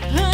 happen.